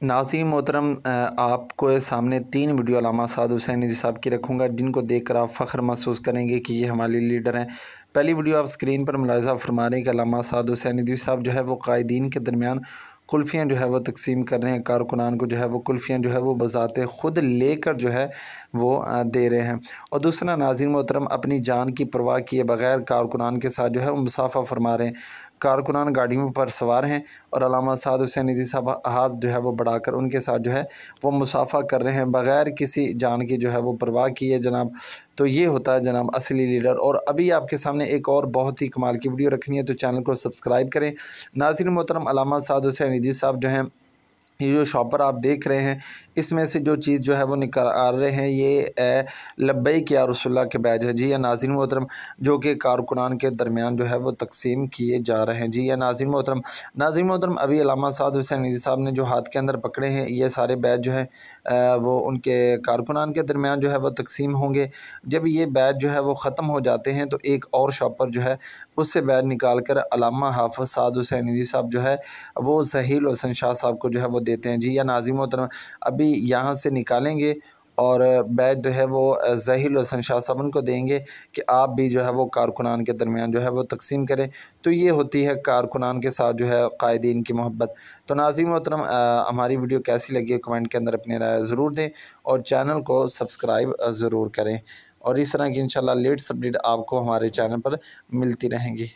नाजीम मोहतरम आपको सामने तीन वीडियो अलामा साद हुसैन साहब की रखूँगा, जिनको देख कर आप फ़ख्र महसूस करेंगे कि ये हमारे लीडर हैं। पहली वीडियो आप स्क्रीन पर मुलाजा फरमा रहे हैं कि अलामा साद हुसैन साहब जो है वो कायदीन के दरमियान कुल्फ़ियाँ जो है वो तकसीम कर रहे हैं, कारकुनान को जो है वो कुल्फ़ियाँ जो है वो बजाते ख़ुद लेकर जो है वो दे रहे हैं। और दूसरा नाजिन मोहतरम, अपनी जान की परवाह किए बग़ैर कारकुनान के साथ जो है वो मुसाफ़ा फरमा रहे हैं। कारकुनान गाड़ियों पर सवार हैं और अलामा साद हुसैन निजी साहब हाथ जो है वो बढ़ाकर उनके साथ जो है वो मुसाफ़ा कर रहे हैं बग़ैर किसी जान की जो है वो परवाह की है जनाब। तो ये होता है, जनाब, असली लीडर। और अभी आपके सामने एक और बहुत ही कमाल की वीडियो रखनी है तो चैनल को सब्सक्राइब करें। नाजिन मोहतरम, अलामा साद हुसैन निजी साहब जो हैं ये जो शॉपर आप देख रहे हैं, इसमें से जो चीज़ जो है वो निकल आ रहे हैं, ये लब्बई क्या रसुल्ला के बैज है। जी, या नाजिन मोहतरम, जो कि कारकुनान के दरमियान जो है वो तकसीम किए जा रहे हैं। जी, या नाजिन मोहतरम नाजिन मोहतरम, अभी अलामा साद हुसैन साहब ने जो हाथ के अंदर पकड़े हैं, ये सारे बैज जो है वो उनके कारकुनान के दरमियान जो है वो तकसीम होंगे। जब ये बैज जो है वो ख़त्म हो जाते हैं तो एक और शॉपर जो है, उससे बैज निकाल कर अलामा हाफ़ साद हुसैन साहब जो है, वो जहील हसन शाह साहब को जो है वो देते हैं। जी, या नाजिम मोहतरम, अभी यहाँ से निकालेंगे और बैच जो है वो जहील हसन शाह साहब को देंगे कि आप भी जो है वो कारकुनान के दरमियान जो है वो तकसीम करें। तो ये होती है कारकुनान के साथ जो है कायदीन की मोहब्बत। तो नाजिम मोहतरम हमारी वीडियो कैसी लगी है कमेंट के अंदर अपनी राय ज़रूर दें और चैनल को सब्सक्राइब ज़रूर करें। और इस तरह की इंशाल्लाह लेटेस्ट अपडेट आपको हमारे चैनल पर मिलती रहेंगी।